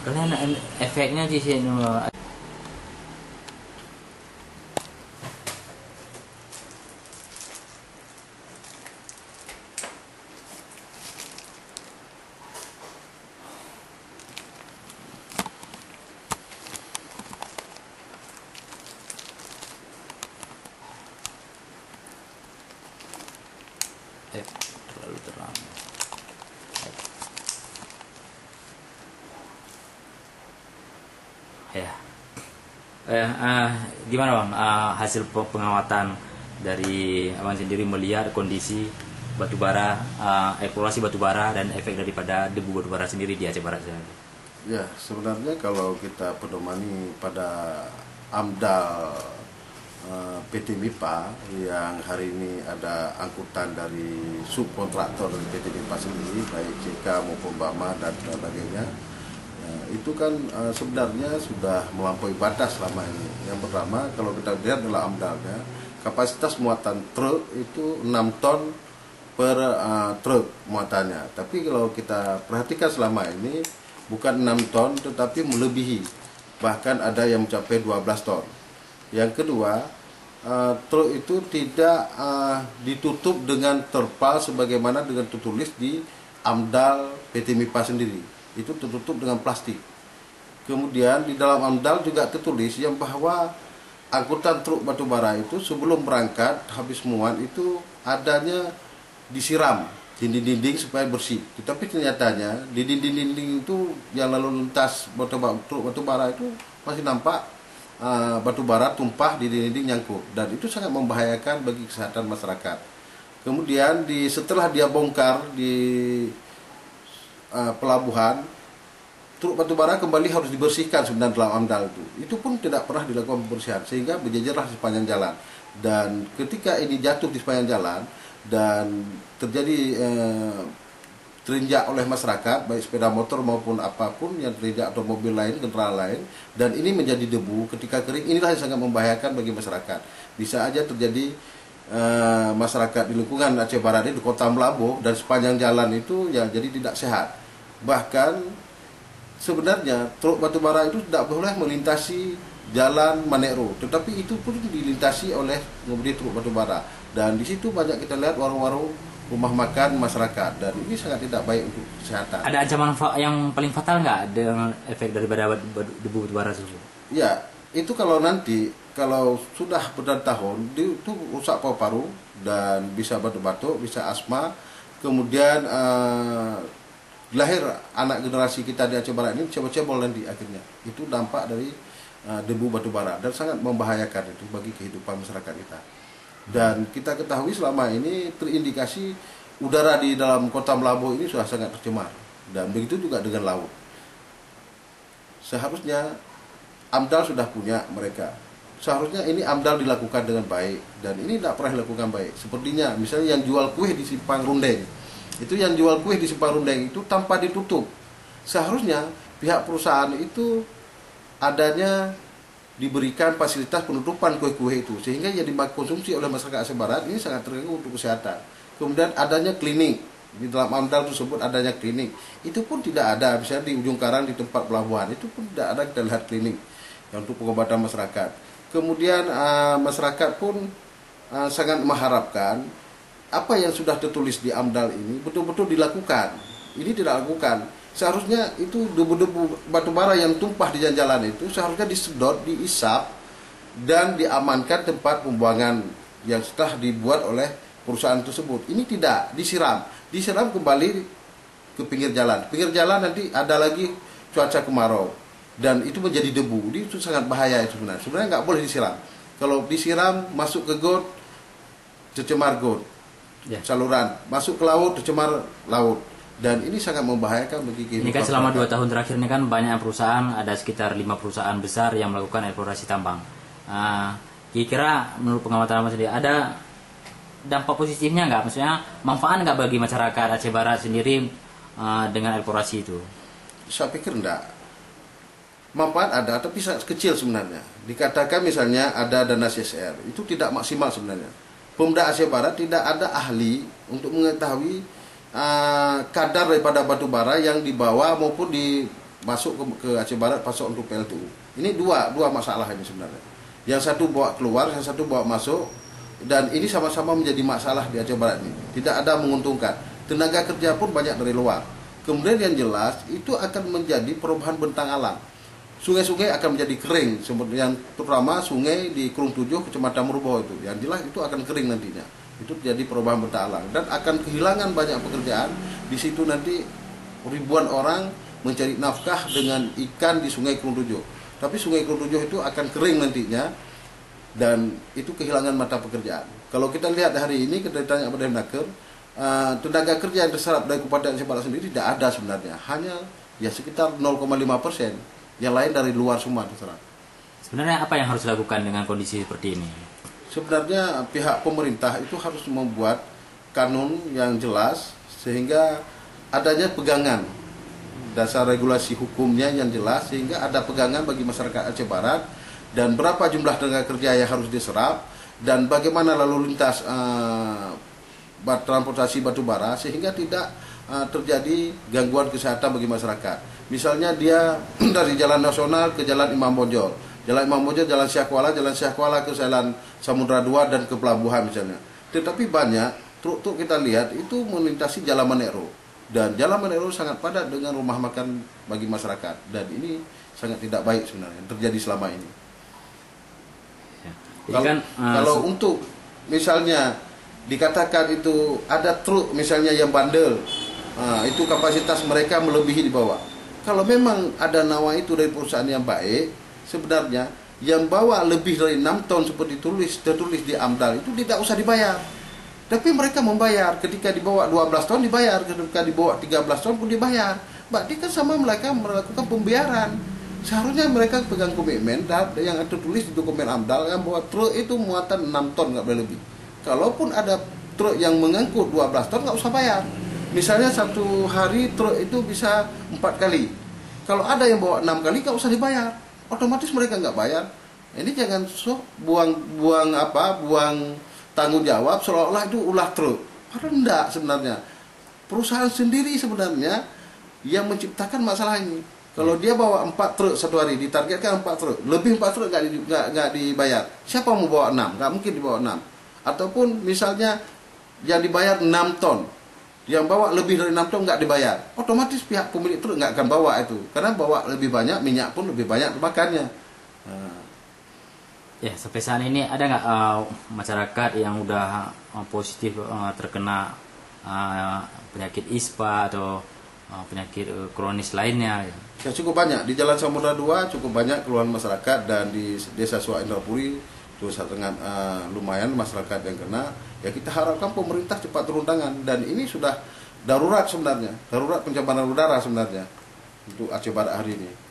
Kalian efeknya di sini Ya. Eh, ah, gimana bang Ah, hasil pe- pengamatan dari abang sendiri melihat kondisi batubara, ah, eksplorasi batubara dan efek daripada debu batubara sendiri di Aceh Barat sendiri. Ya, sebenarnya kalau kita pedomani pada AMDAL eh, PT MIPA yang hari ini ada angkutan dari subkontraktor dari PT MIPA sendiri, baik CK maupun BAMA dan sebagainya, eh, itu kan eh, sebenarnya sudah melampaui batas selama ini. Yang pertama, kalau kita lihat adalah AMDALnya, kapasitas muatan truk itu 6 ton per eh, truk muatannya. Tapi kalau kita perhatikan selama ini bukan 6 ton tetapi melebihi. Bahkan ada yang mencapai 12 ton. Yang kedua, eh, truk itu tidak eh, ditutup dengan terpal sebagaimana dengan tertulis di AMDAL PT MIPA sendiri. Itu tertutup dengan plastik. Kemudian di dalam AMDAL juga tertulis yang bahwa angkutan truk batubara itu sebelum berangkat habis muat itu adanya disiram dinding-dinding supaya bersih. Tetapi ternyatanya di dinding-dinding itu yang lalu lintas batubara, truk batubara itu masih nampak uh, batubara tumpah di dinding nyangkut dan itu sangat membahayakan bagi kesehatan masyarakat. Kemudian di setelah dia bongkar di uh, pelabuhan truk batubara kembali harus dibersihkan sebenarnya dalam AMDAL itu. Itu pun tidak pernah dilakukan pembersihan sehingga berjejerlah sepanjang jalan. Dan ketika ini jatuh di sepanjang jalan dan terjadi eh, terinjak oleh masyarakat baik sepeda motor maupun apa pun yang terinjak atau mobil lain, kendaraan lain dan ini menjadi debu ketika kering inilah yang sangat membahayakan bagi masyarakat. Bisa aja terjadi eh, masyarakat di lingkungan Aceh Barat ini di Kota Melabuh dan sepanjang jalan itu ya jadi tidak sehat. Bahkan sebenarnya truk batubara itu tidak boleh melintasi jalan Manero, tetapi itu pun dilintasi oleh pengemudi truk batubara. Dan di situ banyak kita lihat warung-warung rumah makan masyarakat dan ini sangat tidak baik untuk kesehatan. Ada ancaman yang paling fatal nggak dengan efek daripada debu batubara tersebut? Ya, itu kalau nanti kalau sudah bertahun-tahun itu rusak paru-paru dan bisa batuk-batuk, bisa asma, kemudian eh, lahir anak generasi kita di Aceh Barat ini cebol-cebol nanti akhirnya. Itu dampak dari eh, debu batubara dan sangat membahayakan itu bagi kehidupan masyarakat kita. Dan kita ketahui selama ini terindikasi udara di dalam kota Melabuh ini sudah sangat tercemar dan begitu juga dengan laut. Seharusnya AMDAL sudah punya mereka. Seharusnya ini AMDAL dilakukan dengan baik dan ini tidak pernah dilakukan baik. Sepertinya misalnya yang jual kue di Simpang Rundeng. Itu yang jual kue di Simpang Rundeng itu tanpa ditutup. Seharusnya pihak perusahaan itu adanya diberikan fasilitas penutupan kue-kue itu sehingga yang dikonsumsi oleh masyarakat Aceh Barat ini sangat terganggu untuk kesehatan. Kemudian adanya klinik di dalam AMDAL tersebut adanya klinik itu pun tidak ada misalnya di ujung karang di tempat pelabuhan itu pun tidak ada kita lihat klinik yang untuk pengobatan masyarakat. Kemudian ah, masyarakat pun ah, sangat mengharapkan apa yang sudah tertulis di AMDAL ini betul-betul dilakukan. Ini tidak dilakukan. Seharusnya itu debu-debu batubara yang tumpah di jalan itu seharusnya disedot, diisap dan diamankan tempat pembuangan yang setelah dibuat oleh perusahaan tersebut. Ini tidak disiram, disiram kembali ke pinggir jalan. Pinggir jalan nanti ada lagi cuaca kemarau dan itu menjadi debu. Ini itu sangat bahaya sebenarnya. Sebenarnya nggak boleh disiram. Kalau disiram masuk ke got tercemar got Ya. saluran, masuk ke laut tercemar laut dan ini sangat membahayakan bagi kehidupan. Ini kan selama dua tahun terakhir ini kan banyak perusahaan, ada sekitar lima perusahaan besar yang melakukan eksplorasi tambang. Ah, kira-kira menurut pengamatan Mas sendiri ada dampak positifnya nggak? Maksudnya manfaat nggak bagi masyarakat Aceh Barat sendiri ah, dengan eksplorasi itu? Saya pikir enggak. Manfaat ada, tapi sangat kecil sebenarnya. Dikatakan misalnya ada dana CSR, itu tidak maksimal sebenarnya. Pemda Aceh Barat tidak ada ahli untuk mengetahui uh, kadar daripada batu bara yang dibawa maupun di masuk ke, ke Aceh Barat pasok untuk PLTU. Ini dua dua masalah ini sebenarnya. Yang satu bawa keluar, yang satu bawa masuk dan ini sama-sama menjadi masalah di Aceh Barat ini. Tidak ada menguntungkan. Tenaga kerja pun banyak dari luar. Kemudian yang jelas itu akan menjadi perubahan bentang alam. Sungai-sungai akan menjadi kering, yang terutama sungai di Kurung Tujuh, Kecamatan Meruboh itu. Yang jelas itu akan kering nantinya. Itu jadi perubahan bentang alam dan akan kehilangan banyak pekerjaan. Di situ nanti ribuan orang mencari nafkah dengan ikan di Sungai Kurung Tujuh. Tapi Sungai Kurung Tujuh itu akan kering nantinya dan itu kehilangan mata pekerjaan. Kalau kita lihat hari ini kita ditanya pada Menaker, uh, tenaga kerja yang terserap dari Kabupaten Barat sendiri tidak ada sebenarnya, hanya ya sekitar 0,5 persen. Yang lain dari luar semua terserap. Sebenarnya apa yang harus dilakukan dengan kondisi seperti ini? Sebenarnya pihak pemerintah itu harus membuat kanun yang jelas sehingga adanya pegangan dasar regulasi hukumnya yang jelas sehingga ada pegangan bagi masyarakat Aceh Barat dan berapa jumlah tenaga kerja yang harus diserap dan bagaimana lalu lintas uh, transportasi batu bara sehingga tidak uh, terjadi gangguan kesehatan bagi masyarakat. Misalnya dia dari jalan nasional ke jalan Imam Bonjol, jalan Imam Bonjol, jalan Syahkuala, jalan Syahkuala ke jalan Samudra Dua dan ke pelabuhan misalnya. Tetapi banyak truk-truk kita lihat itu melintasi jalan Manero dan jalan Manero sangat padat dengan rumah makan bagi masyarakat dan ini sangat tidak baik sebenarnya terjadi selama ini. Ya. Kalau, kan uh, kalau untuk misalnya dikatakan itu ada truk misalnya yang bandel, ah, itu kapasitas mereka melebihi di bawah. Kalau memang ada nawa itu dari perusahaan yang baik, sebenarnya yang bawa lebih dari 6 ton seperti tulis tertulis di AMDAL itu tidak usah dibayar. Tapi mereka membayar ketika dibawa 12 ton dibayar, ketika dibawa 13 ton pun dibayar. Berarti kan sama mereka melakukan pembayaran. Seharusnya mereka pegang komitmen yang tertulis di dokumen AMDAL yang bahwa truk itu muatan 6 ton nggak boleh lebih. Kalaupun ada truk yang mengangkut 12 ton nggak usah bayar. Misalnya satu hari truk itu bisa empat kali. Kalau ada yang bawa enam kali nggak usah dibayar. Otomatis mereka nggak bayar. Ini jangan sok buang buang apa buang tanggung jawab seolah-olah itu ulah truk. Padahal enggak sebenarnya. Perusahaan sendiri sebenarnya yang menciptakan masalah ini. Kalau dia bawa empat truk satu hari, ditargetkan empat truk, lebih empat truk nggak di- nggak dibayar. Siapa mau bawa enam? Nggak mungkin dibawa enam. Ataupun misalnya yang dibayar 6 ton, yang bawa lebih dari 6 ton nggak dibayar. Otomatis pihak pemilik truk nggak akan bawa itu, karena bawa lebih banyak minyak pun lebih banyak terbakarnya. Nah, ya sampai saat ini ada nggak uh, masyarakat yang udah uh, positif uh, terkena uh, penyakit ISPA atau uh, penyakit uh, kronis lainnya? Ya cukup banyak di Jalan Samudra 2 cukup banyak keluhan masyarakat dan di Desa Suwa Indrapuri itu dengan eh, lumayan masyarakat yang kena. Ya kita harapkan pemerintah cepat turun tangan dan ini sudah darurat sebenarnya, darurat pencemaran udara sebenarnya untuk Aceh Barat hari ini.